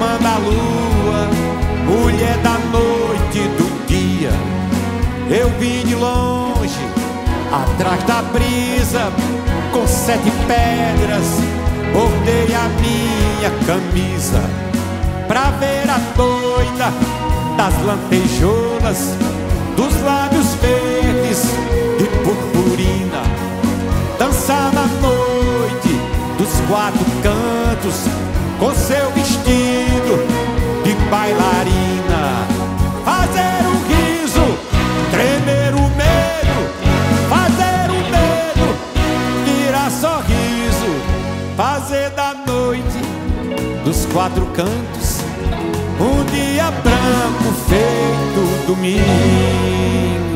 irmã da lua, mulher da noite do dia. Eu vim de longe, atrás da brisa, com sete pedras, bordei a minha camisa pra ver a doida das lantejoulas, dos lábios verdes de purpurina, dançar na noite dos quatro cantos com seu vestido bailarina, fazer um riso, tremer o medo, fazer o medo, virar sorriso, fazer da noite dos quatro cantos um dia branco feito domingo.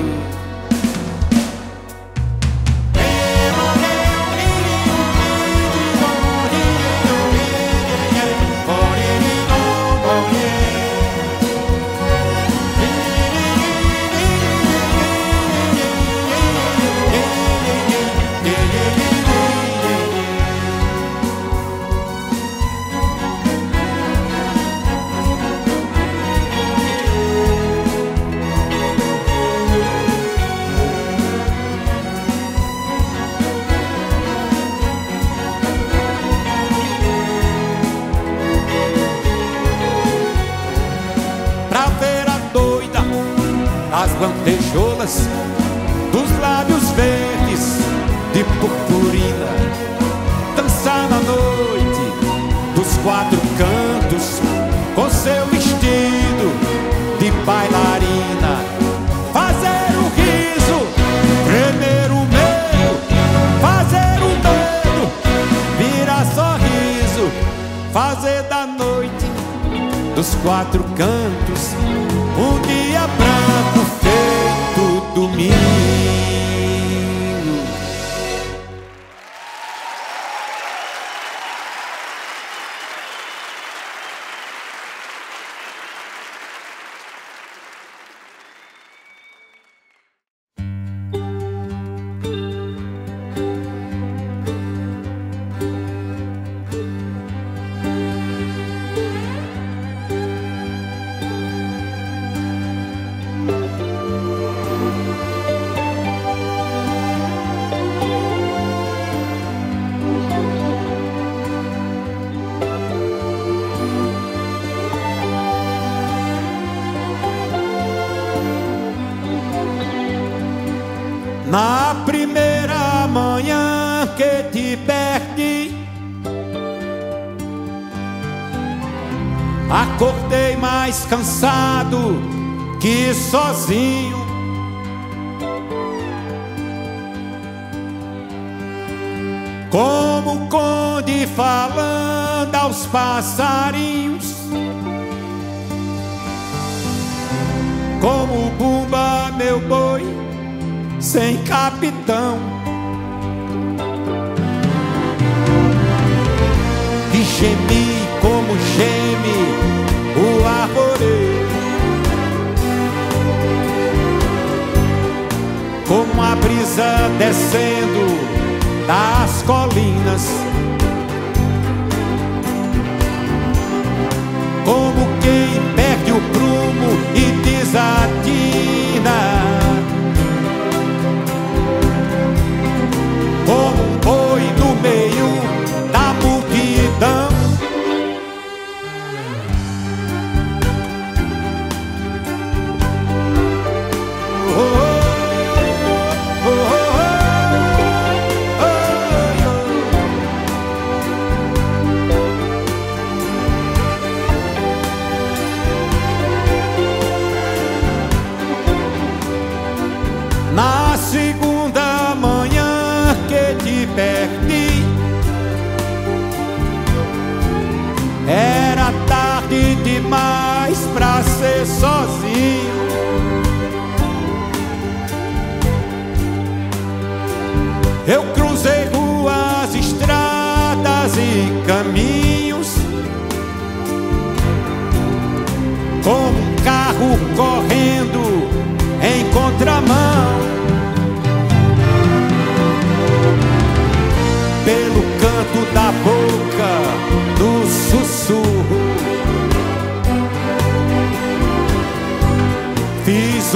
Cansado que sozinho. Como conde falando aos passarinhos, como Bumba, meu boi sem capitão. E gemi brisa descendo das colinas. Como quem perde o prumo e desatina. Demais pra ser sozinho. Eu cruzei ruas, estradas e caminhos. Com um carro correndo em contramão. Pelo canto da boca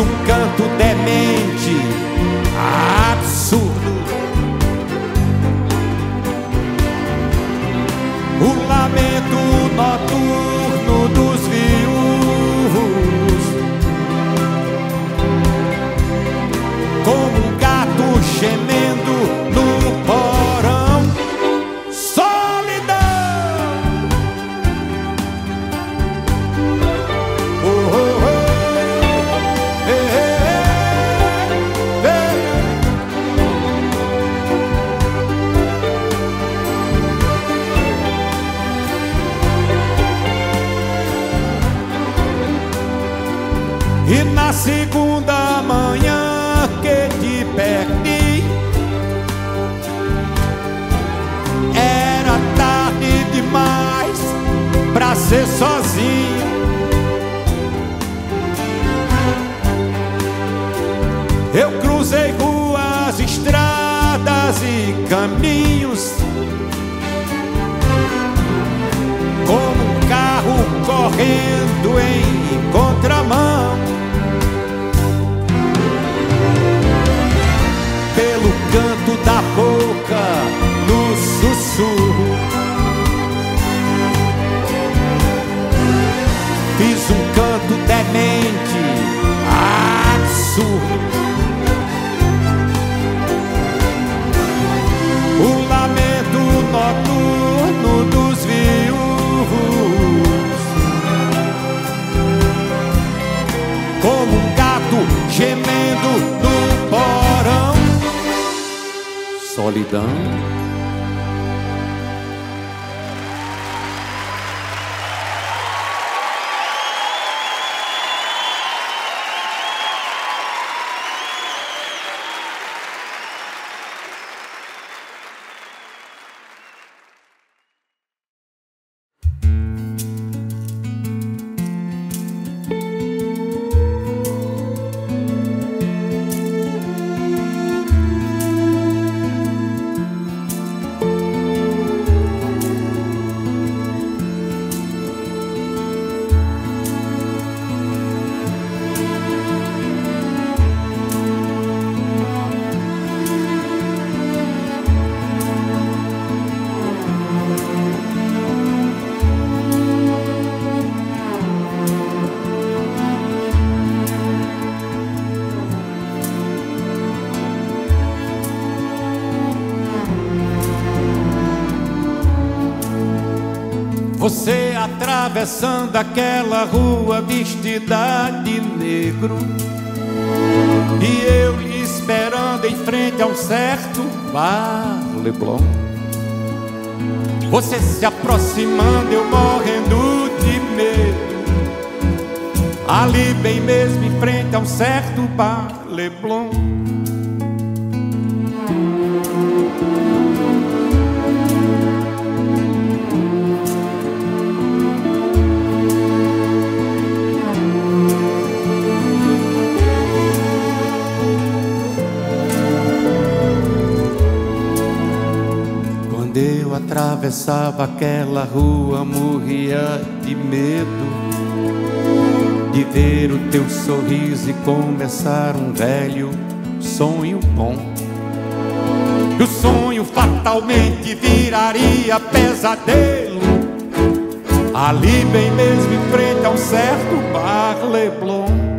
um canto demente, absurdo. O lamento noturno ser sozinho. Eu cruzei ruas, estradas e caminhos. Como um carro correndo em contramão. Canto demente, absurdo. O lamento noturno dos viúvos, como um gato gemendo solidão atravessando aquela rua vestida de negro. E eu lhe esperando em frente a um certo bar. Leblon. Você se aproximando, eu morrendo de medo. Ali bem mesmo em frente a um certo bar Leblon atravessava aquela rua, morria de medo de ver o teu sorriso e começar um velho sonho bom. E o sonho fatalmente viraria pesadelo. Ali, bem mesmo em frente a um certo bar Leblon.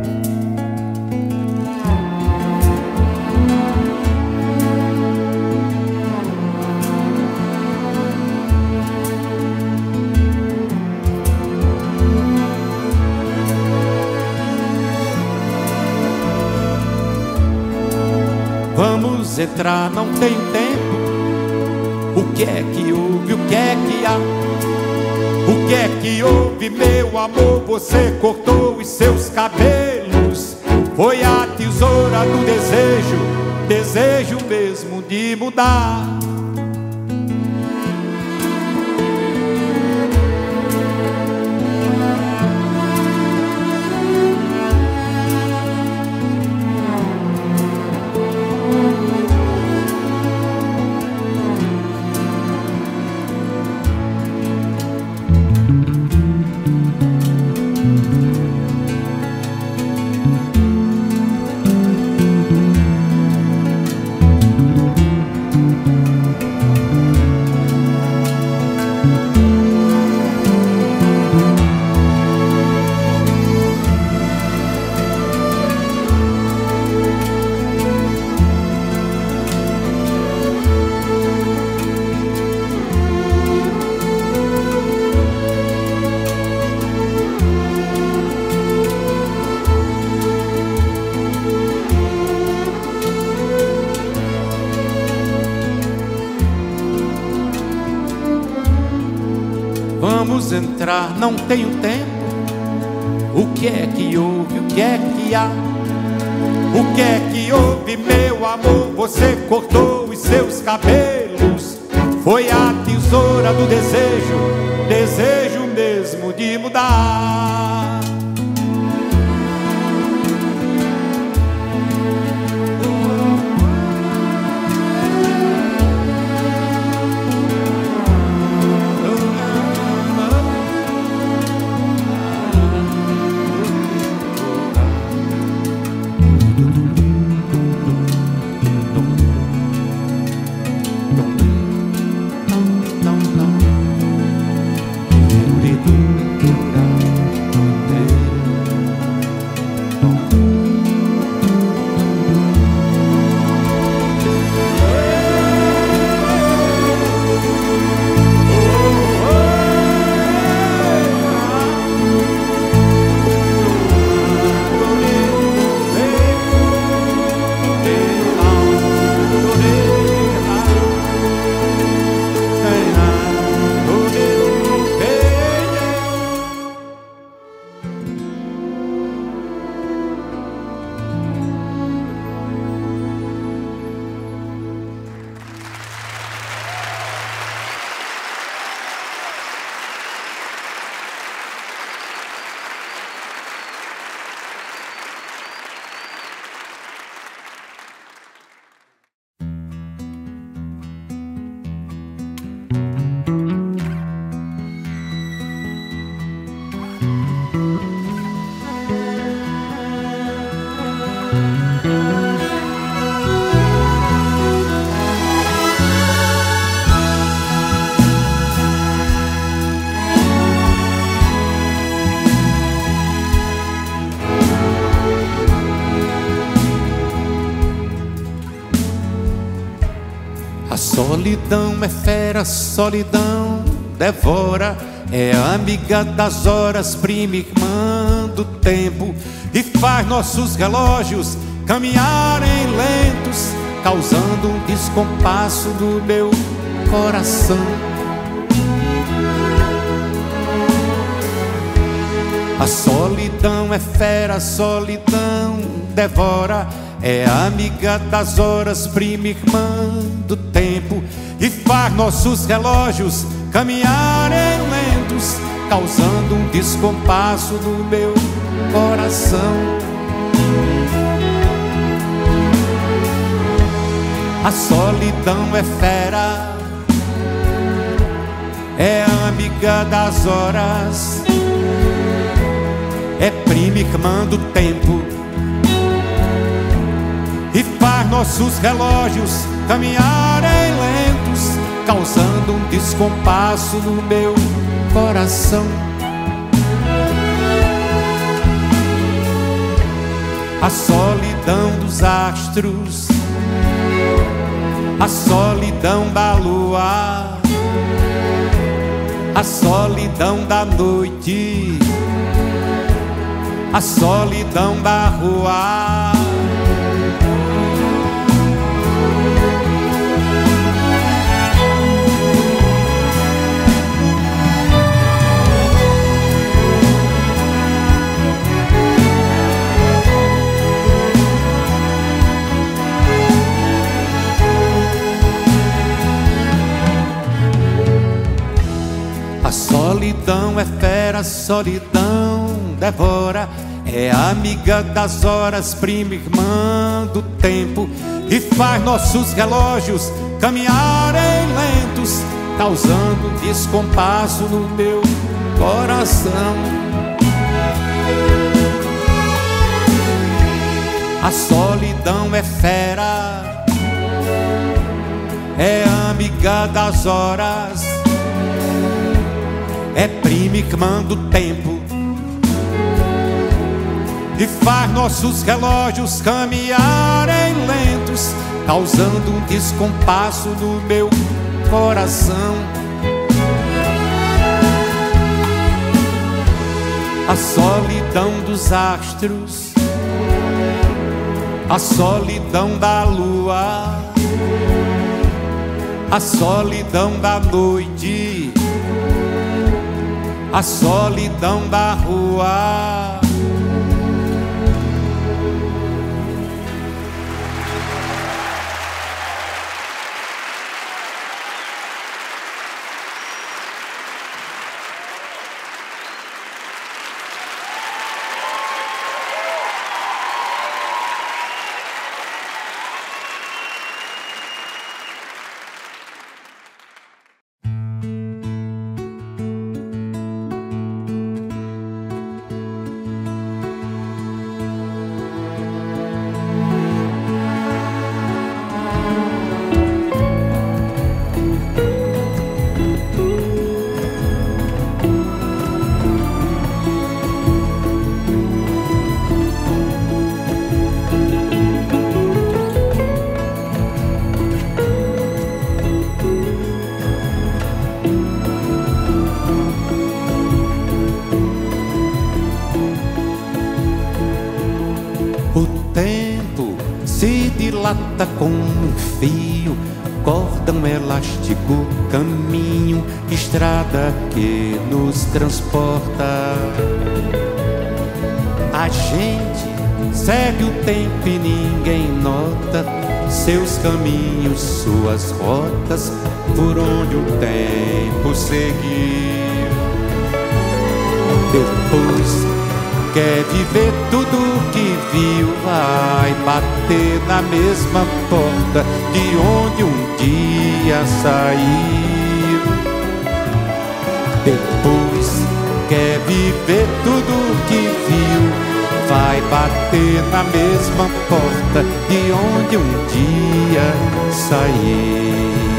Entrar, não tem tempo. O que é que houve? O que é que há? O que é que houve, meu amor? Você cortou os seus cabelos. Foi a tesoura do desejo, desejo mesmo de mudar. Desejo é fera, solidão devora, é amiga das horas, prima irmã do tempo, e faz nossos relógios caminharem lentos, causando um descompasso no meu coração. A solidão é fera, a solidão devora, é amiga das horas, prima irmã do faz nossos relógios caminharem lentos, causando um descompasso no meu coração. A solidão é fera, é amiga das horas, é prima irmã do tempo e faz nossos relógios caminharem lentos, causando um descompasso no meu coração. A solidão dos astros, a solidão da lua, a solidão da noite, a solidão da rua solidão é fera, solidão devora. É amiga das horas, prima irmã do tempo, e faz nossos relógios caminharem lentos, causando descompasso no meu coração. A solidão é fera, é amiga das horas é prime que manda o tempo e faz nossos relógios caminharem lentos, causando um descompasso no meu coração. A solidão dos astros, a solidão da lua, a solidão da noite a solidão da rua. Elástico, caminho, estrada que nos transporta. A gente segue o tempo e ninguém nota seus caminhos, suas rotas, por onde o tempo seguiu. Depois quer viver tudo que viu, vai bater na mesma porta de onde um dia saiu. Depois quer viver tudo que viu, vai bater na mesma porta de onde um dia saiu.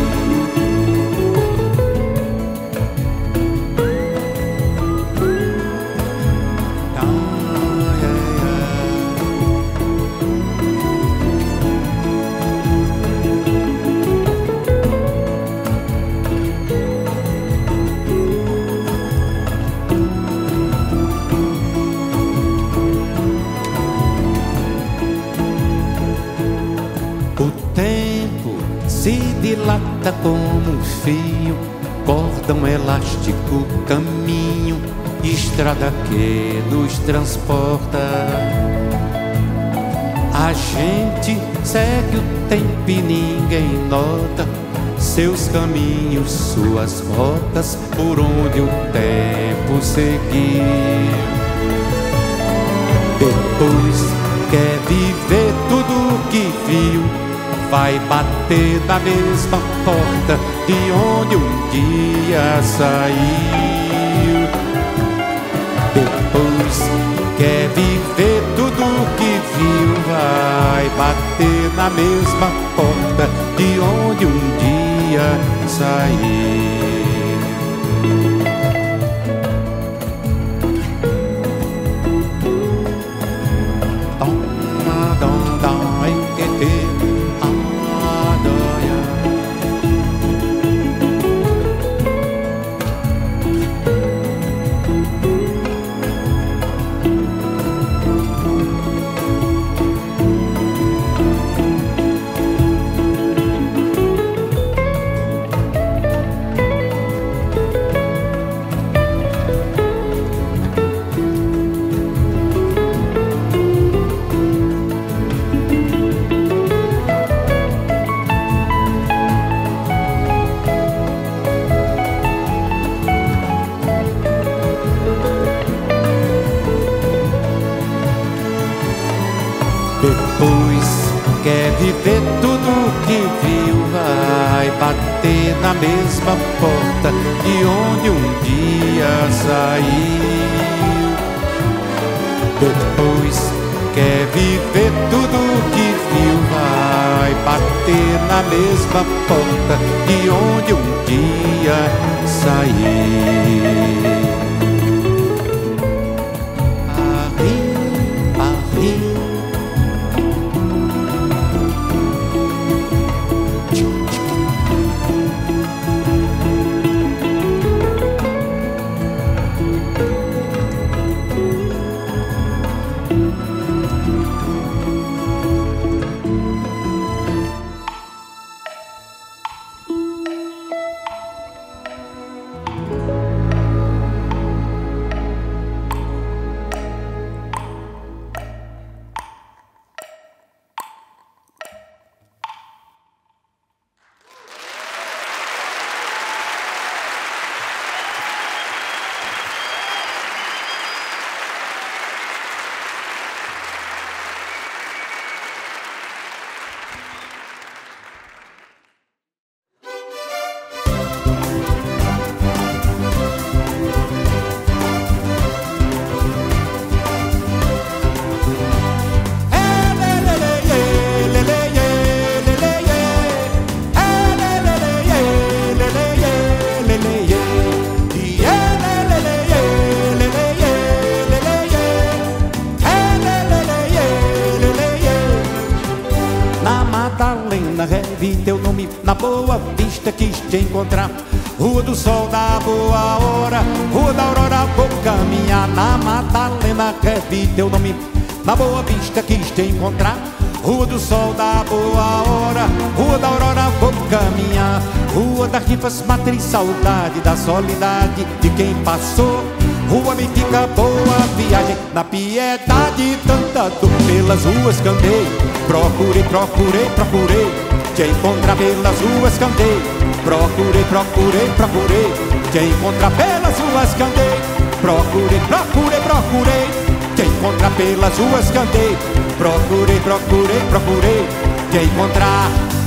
Dilata como um fio, cordão elástico, caminho, estrada que nos transporta. A gente segue o tempo e ninguém nota seus caminhos, suas rotas, por onde o tempo seguir. Depois quer viver tudo que viu vai bater na mesma porta de onde um dia saiu. Depois quer viver tudo que viu, vai bater na mesma porta de onde um dia saiu. Mesma porta de onde um dia saiu. Depois quer viver tudo que viu, vai bater na mesma porta de onde um dia saiu. vi saudade da solidade de quem passou. Rua Mítica, boa viagem Na piedade, tanta dor Pelas ruas cantei Procurei, procurei, procurei Te encontrar pelas ruas cantei Procurei, procurei, procurei Te encontrar pelas ruas cantei Procurei, procurei, procurei Te encontrar pelas ruas cantei Procurei, procurei, procurei Te encontrar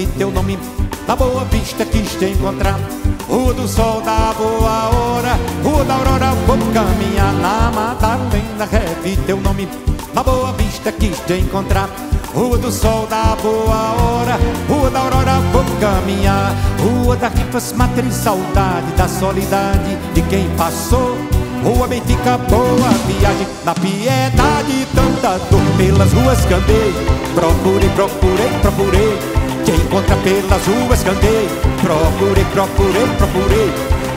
vi teu nome na boa vista quis te encontrar. Rua do sol da boa hora Rua da aurora vou caminhar Na Madalena revi teu nome na boa vista quis te encontrar. Rua do sol da boa hora Rua da aurora vou caminhar. Rua da rifas, matriz, saudade Da solidade de quem passou. Rua Benfica, boa viagem Na piedade, tanta dor. Pelas ruas cantei Procurei, procurei, procurei te encontra pelas ruas cantei Procurei, procurei, procurei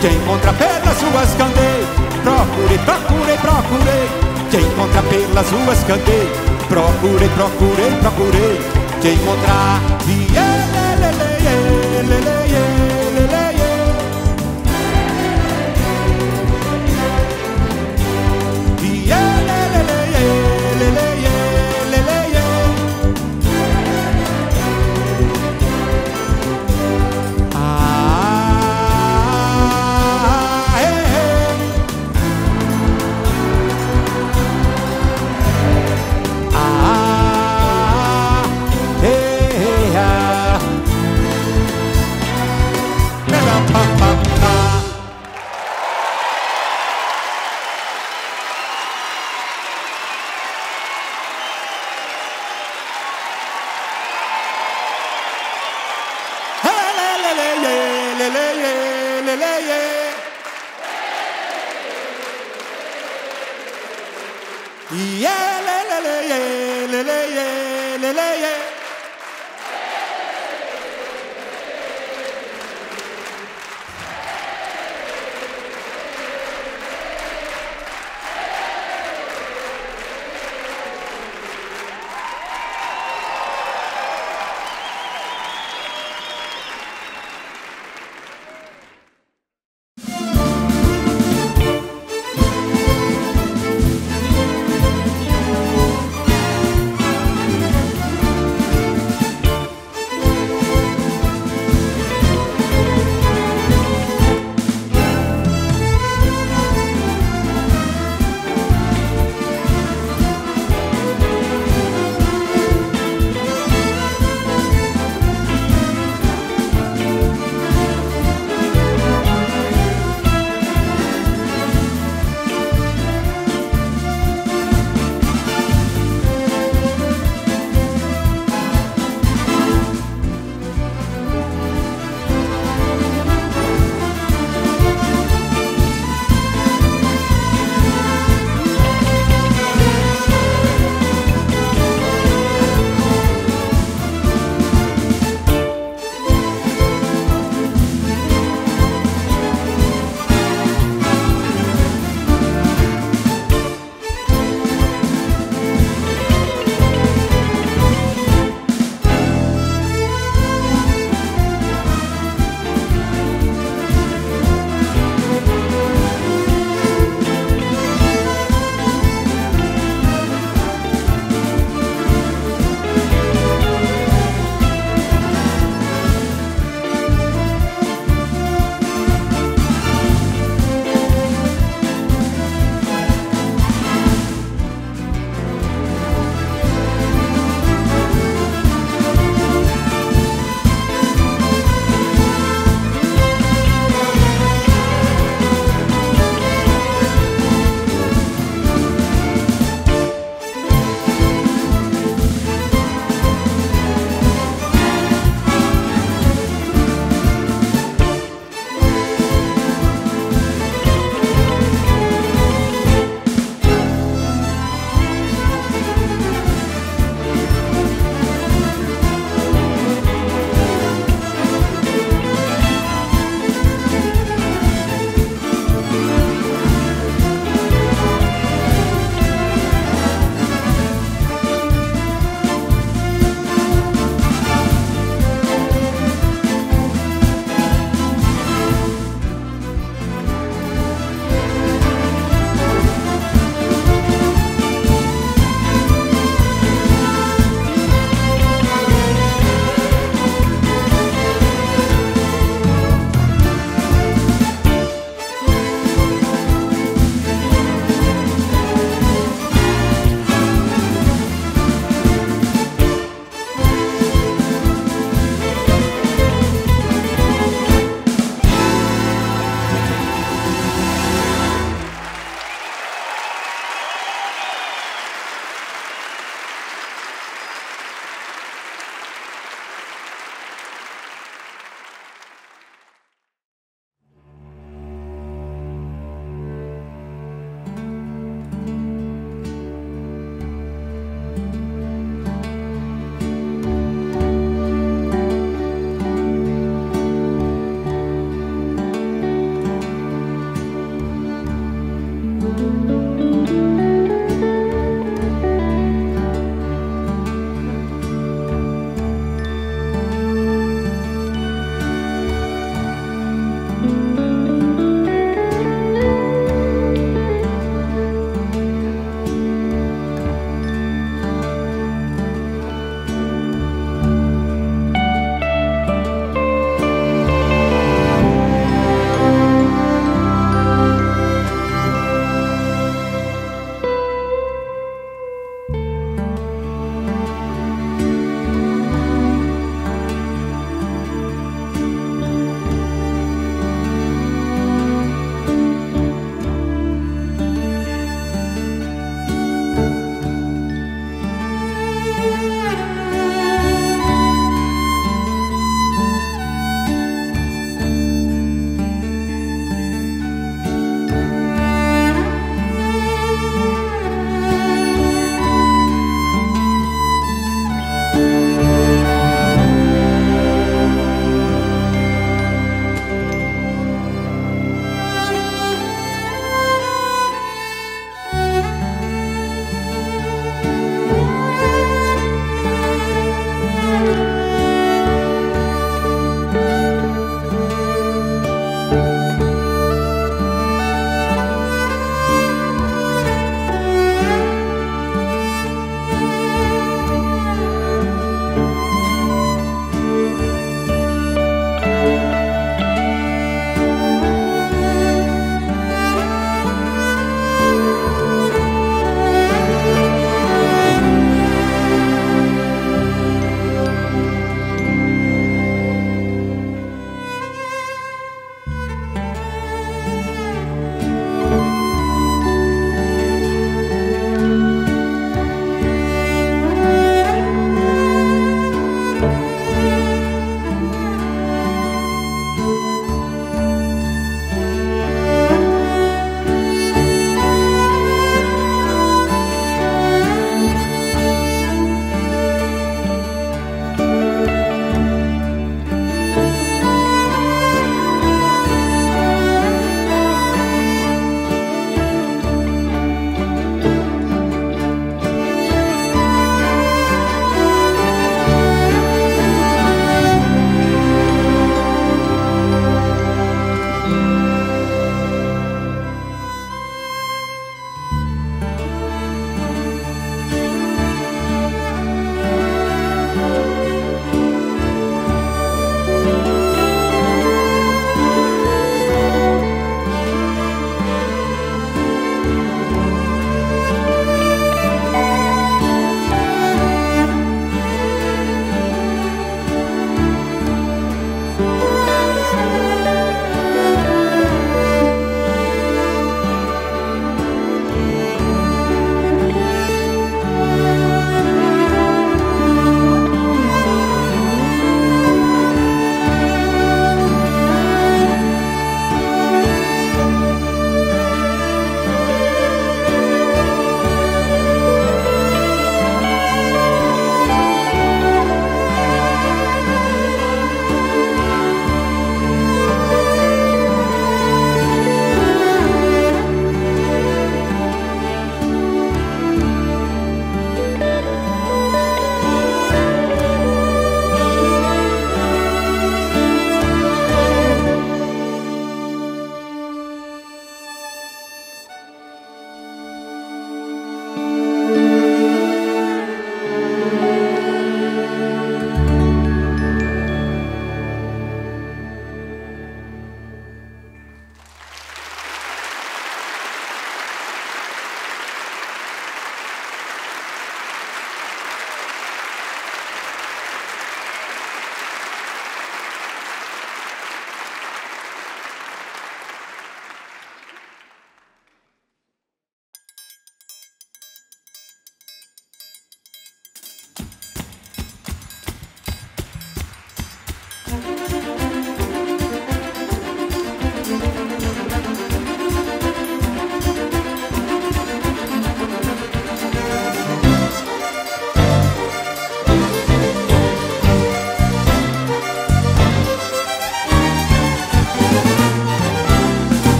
Te encontra pelas ruas cantei Procurei, procurei, procurei Te encontra pelas ruas cantei Procurei, procurei, procurei Te encontrar yeah, le, le, le, le,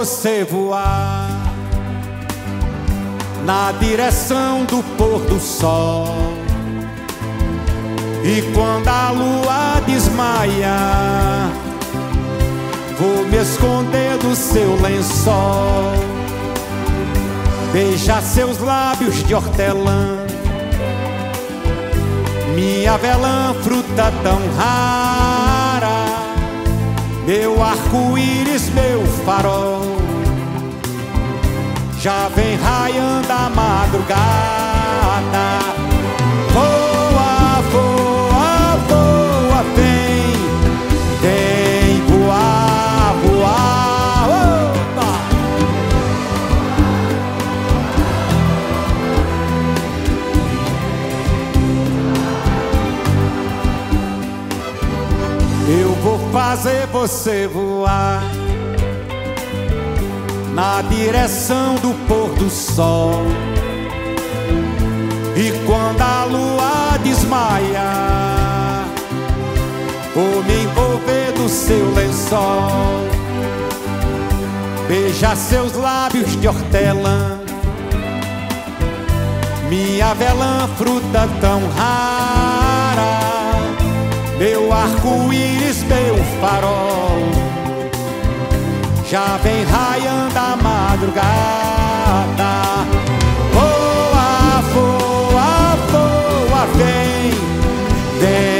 você voar na direção do pôr do sol. E quando a lua desmaia, vou me esconder do seu lençol. Beija seus lábios de hortelã, minha velã, fruta tão rara, meu arco-íris, meu farol. Já vem raiando a madrugada. Fazer você voar na direção do pôr do sol. E quando a lua desmaia, vou me envolver do seu lençol. Beija seus lábios de hortelã, minha velã, fruta tão rara, meu arco-íris, meu farol. Já vem raiando a madrugada. Voa, voa, voa, vem, vem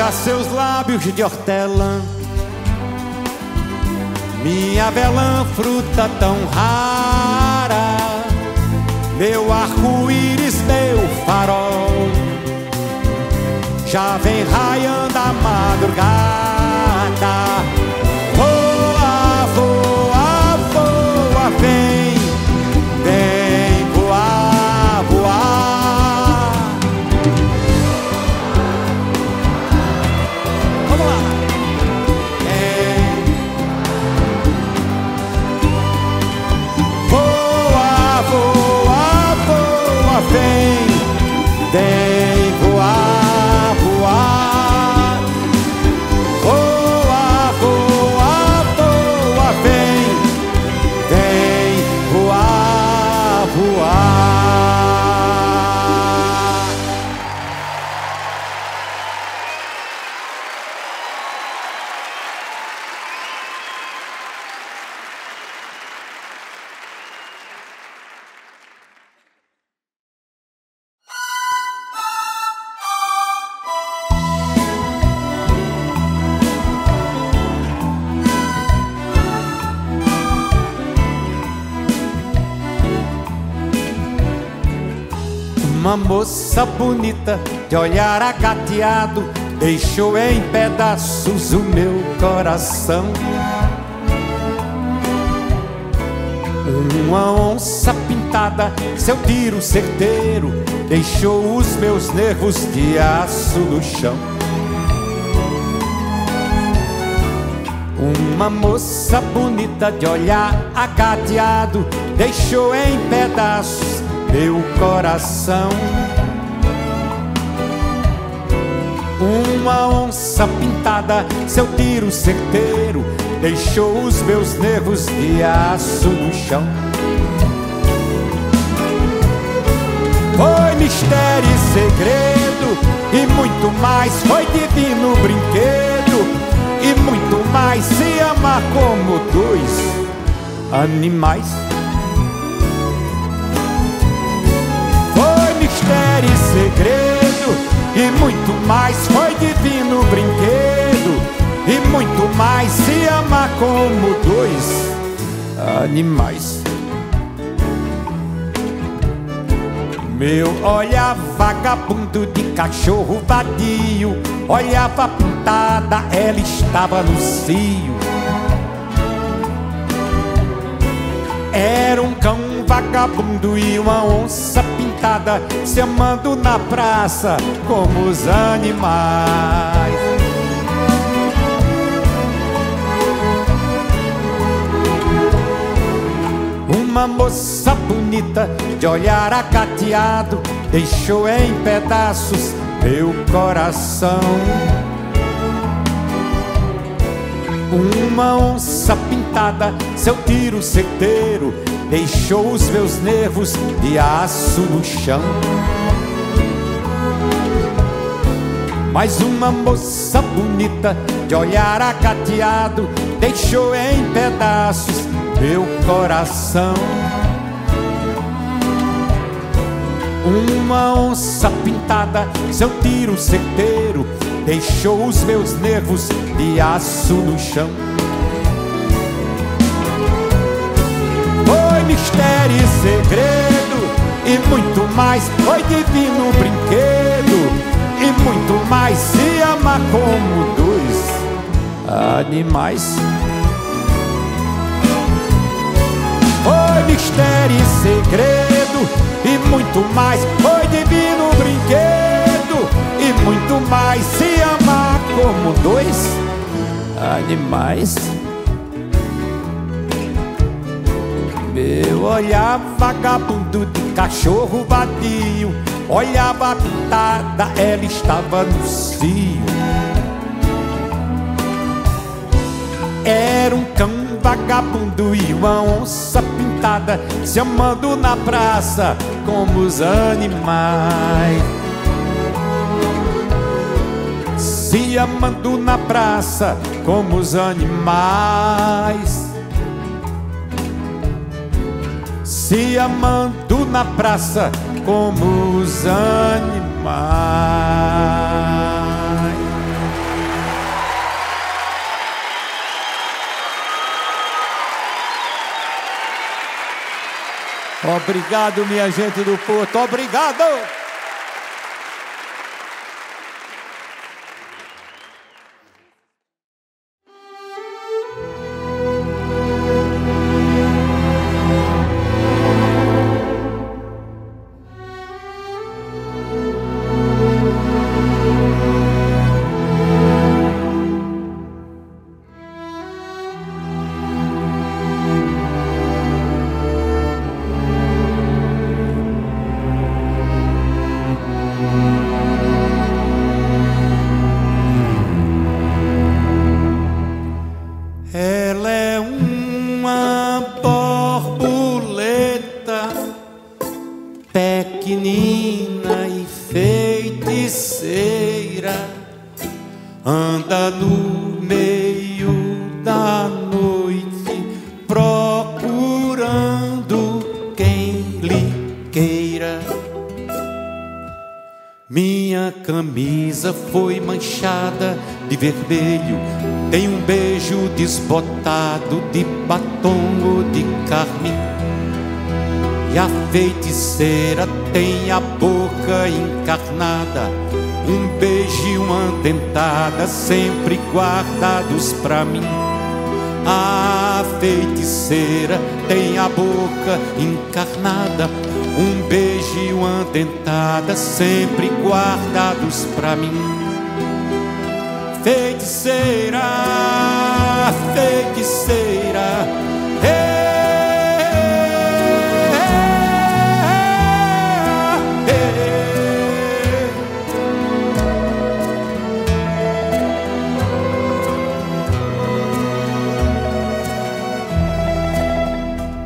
Beija seus lábios de hortelã, minha velã, fruta tão rara, meu arco-íris, meu farol. Já vem raiando a madrugada. Uma moça bonita de olhar agateado deixou em pedaços o meu coração. Uma onça pintada, seu tiro certeiro, deixou os meus nervos de aço no chão. Uma moça bonita de olhar agateado deixou em pedaços meu coração. Uma onça pintada, seu tiro certeiro, deixou os meus nervos de aço no chão. Foi mistério e segredo, e muito mais, foi divino brinquedo, e muito mais se amar como dois animais. e segredo, e muito mais foi divino brinquedo, e muito mais se ama como dois animais. Meu olha vagabundo de cachorro vadio Olhava pintada, ela estava no cio Era um cão vagabundo e uma onça pintada se amando na praça como os animais. Uma moça bonita de olhar acateado deixou em pedaços meu coração. Uma onça pintada, seu tiro certeiro, deixou os meus nervos de aço no chão. Mas uma moça bonita, de olhar acateado, deixou em pedaços meu coração. Uma onça pintada, seu tiro certeiro, deixou os meus nervos de aço no chão. Mistério e segredo, e muito mais, foi divino brinquedo, e muito mais se ama como dois animais. Foi mistério e segredo e muito mais. Foi divino brinquedo e muito mais. Se amar como dois animais. Meu olhar vagabundo de cachorro vadio Olhava pintada, ela estava no cio Era um cão vagabundo e uma onça pintada se amando na praça como os animais. Se amando na praça como os animais. Se amando na praça como os animais. Obrigado, minha gente do Porto. Obrigado. Vermelho tem um beijo desbotado de batom de carmim. E a feiticeira tem a boca encarnada, um beijo e uma dentada sempre guardados pra mim. A feiticeira tem a boca encarnada, um beijo e uma dentada sempre guardados pra mim feiticeira, feiticeira.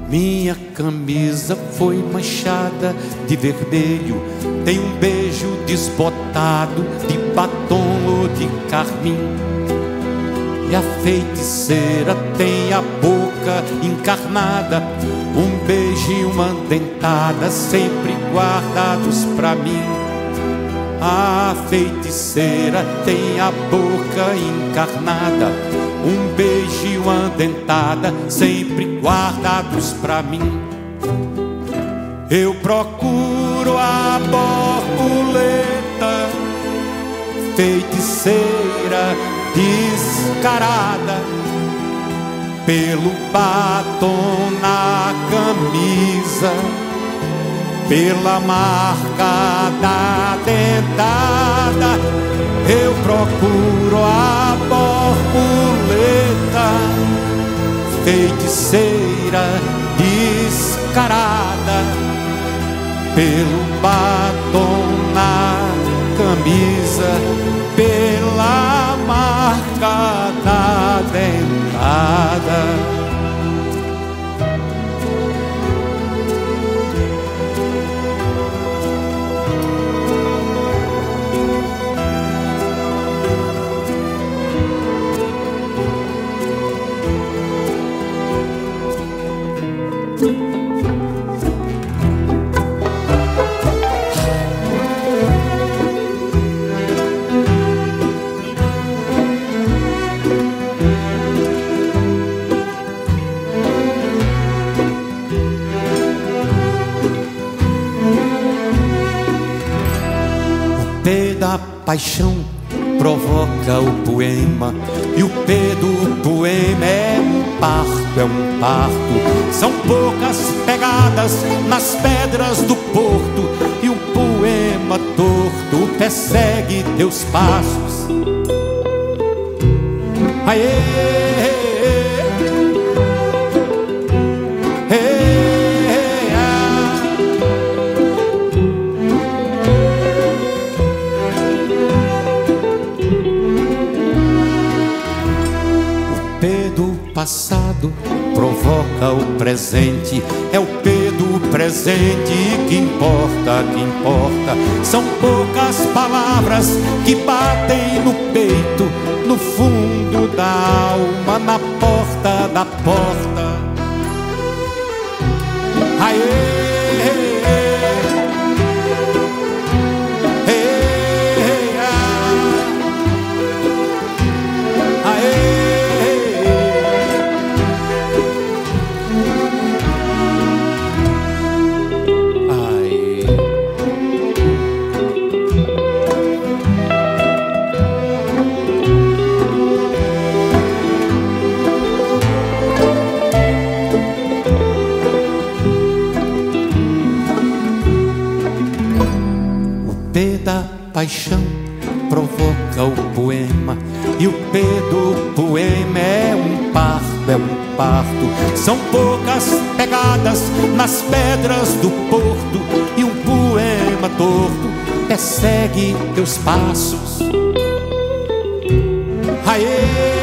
Minha camisa foi manchada de vermelho, tem um beijo desbotado de batom de carmim. E a feiticeira tem a boca encarnada, um beijo e uma dentada sempre guardados pra mim. A feiticeira tem a boca encarnada, um beijo e uma dentada sempre guardados pra mim. Eu procuro a borboleta feiticeira descarada pelo batom na camisa pela marca da dentada, eu procuro a borboleta, feiticeira descarada, pelo batom na camisa, pela marca da dentada. Paixão provoca o poema e o P do poema é um parto, é um parto. São poucas pegadas nas pedras do porto e o poema torto persegue teus passos. Aê! Provoca o presente. É o P do presente que importa, que importa. São poucas palavras que batem no peito, no fundo da alma, na porta da porta. Paixão provoca o poema e o P do poema é um parto, é um parto. São poucas pegadas nas pedras do porto e um poema torto persegue teus passos. Aê!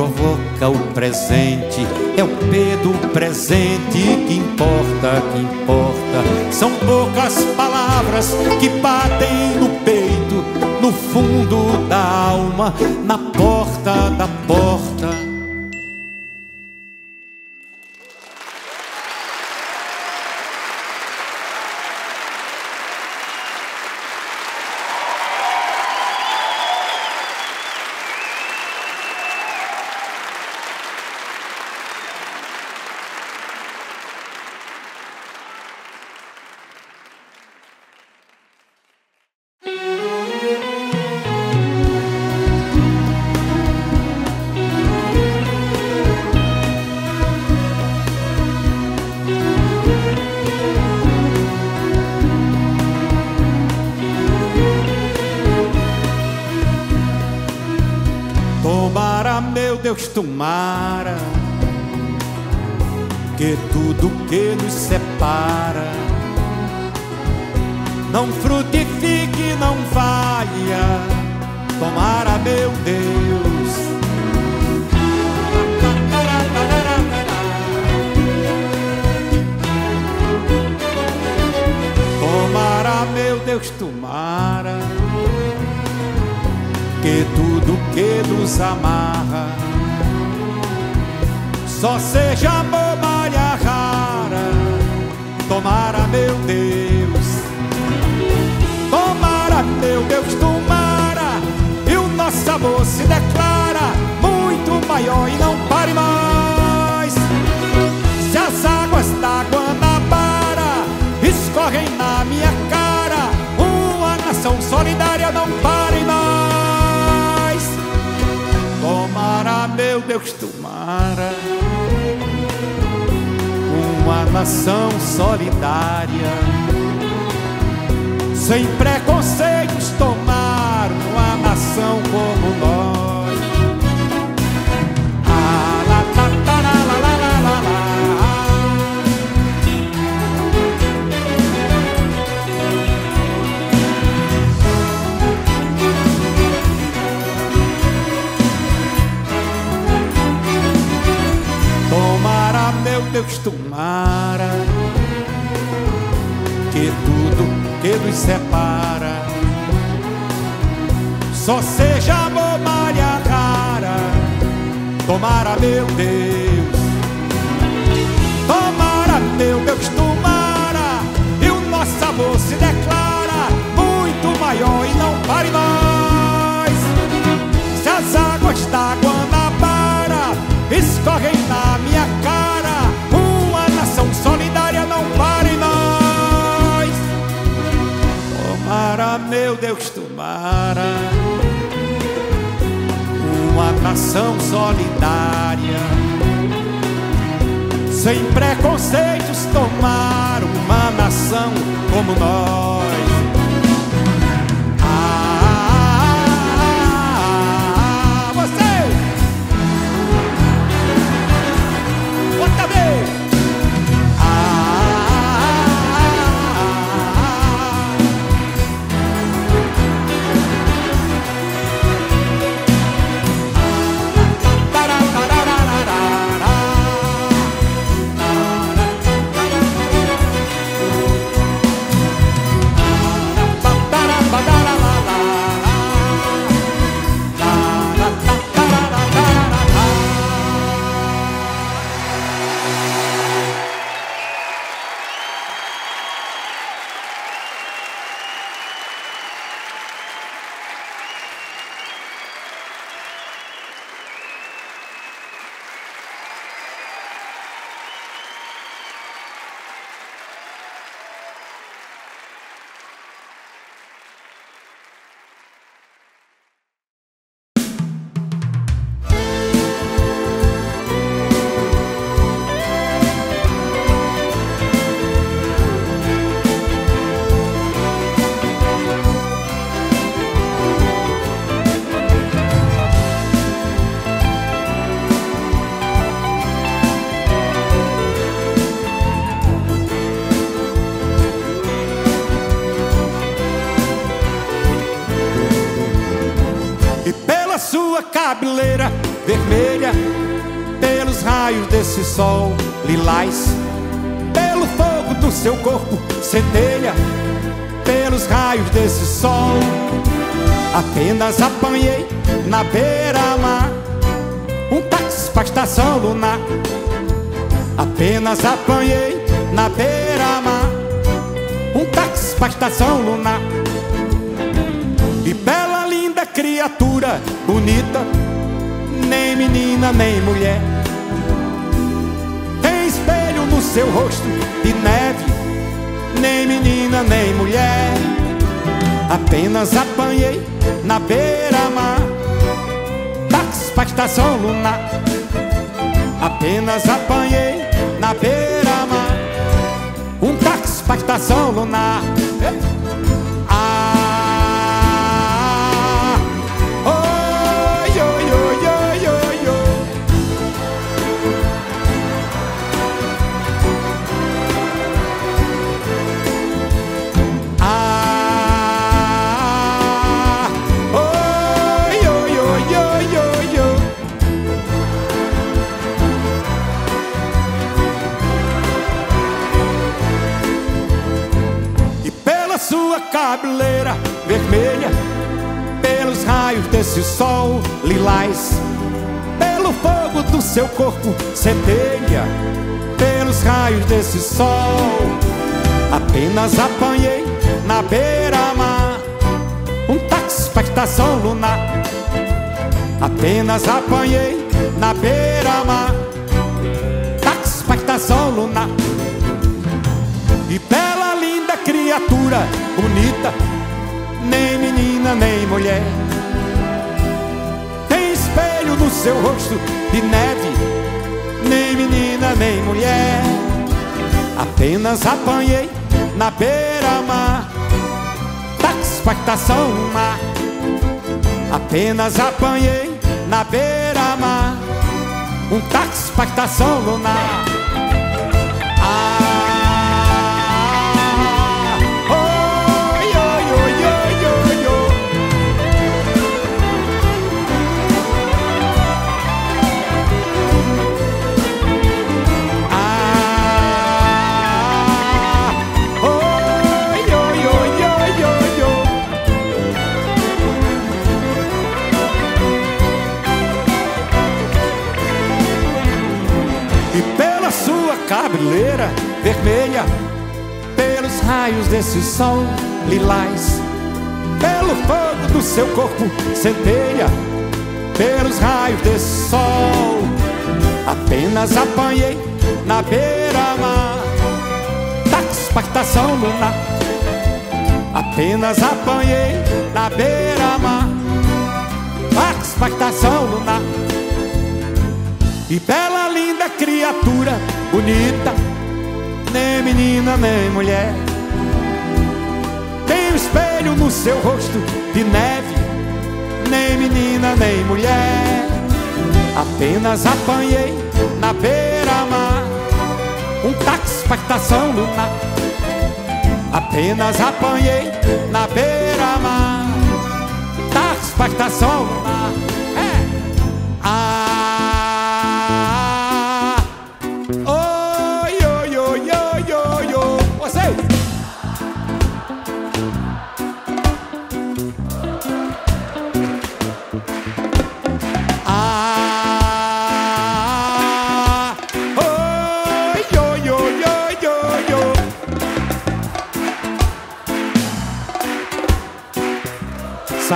Provoca o presente. É o P do presente que importa, que importa. São poucas palavras que batem no peito, no fundo da alma, na porta da que tudo que nos amarra só seja bobalha rara. Tomara, meu Deus, tomara, meu Deus, tomara, e o nosso amor se declara muito maior e não pare mais. Se as águas da Guanabara escorrem na minha cara, uma nação solidária não pare mais. Tomara uma nação solidária, sem preconceitos, tomar uma nação como nós. Tomara que tudo que nos separa só seja amor malha rara. Tomara, meu Deus, tomara, meu Deus, tomara, e o nosso amor se declara muito maior e não pare mais. Se as águas da Guanabara escorrem meu Deus, tomara uma nação solidária, sem preconceitos, tomar uma nação como nós. Cabeleira vermelha, pelos raios desse sol lilás, pelo fogo do seu corpo centelha, pelos raios desse sol. Apenas apanhei na beira-mar um táxi pra estação lunar. Apenas apanhei na beira-mar um táxi pra estação lunar. Criatura bonita, nem menina nem mulher. Tem espelho no seu rosto de neve, nem menina nem mulher. Apenas apanhei na beira-mar, táxi pra estação lunar. Apenas apanhei na beira-mar, um táxi pra estação lunar. cabeleira beira-mar um táxi pra estação lunar. Apenas apanhei na beira-mar táxi pra estação lunar. E bela linda criatura bonita, nem menina nem mulher. Tem espelho no seu rosto de neve, nem mulher. Apenas apanhei na beira-mar. Taxpactação no mar. Apenas apanhei na beira-mar. Um taxpactação lunar. Vermelha pelos raios desse sol lilás, pelo fogo do seu corpo centelha, pelos raios desse sol. Apenas apanhei na beira-mar da expectação lunar. Apenas apanhei na beira-mar da expectação lunar. E bela linda criatura bonita, nem menina nem mulher. Tem um espelho no seu rosto de neve, nem menina nem mulher. Apenas apanhei na beira-mar um táxi para estação lunar. Apenas apanhei na beira-mar táxi para estação lunar.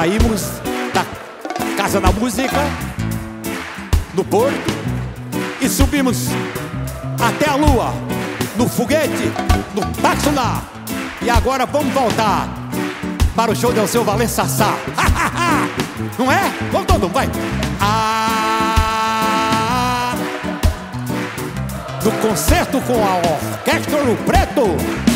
Saímos da Casa da Música, no Porto, e subimos até a Lua, no foguete, no Taxuná. E agora vamos voltar para o show de Alceu Valença Sassá. Não é? Vamos todo mundo, vai. Ah, no concerto com a Orquestra no Preto.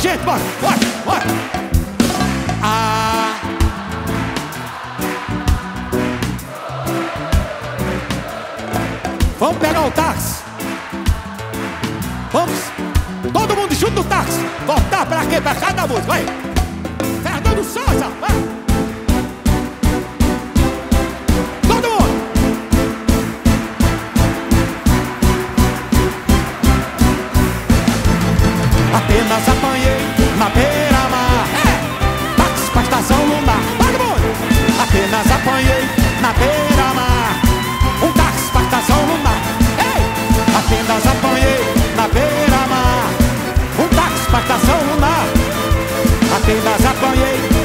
Gente, bora, bora, bora. Vamos pegar o táxi. Vamos. Todo mundo junto no táxi. Voltar pra quê? Pra cada música, vai. Fernando Souza, vai.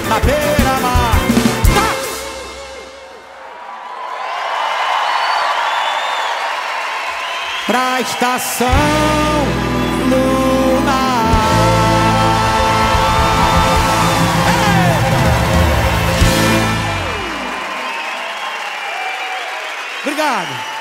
Na beira-mar! Pra estação Obrigado.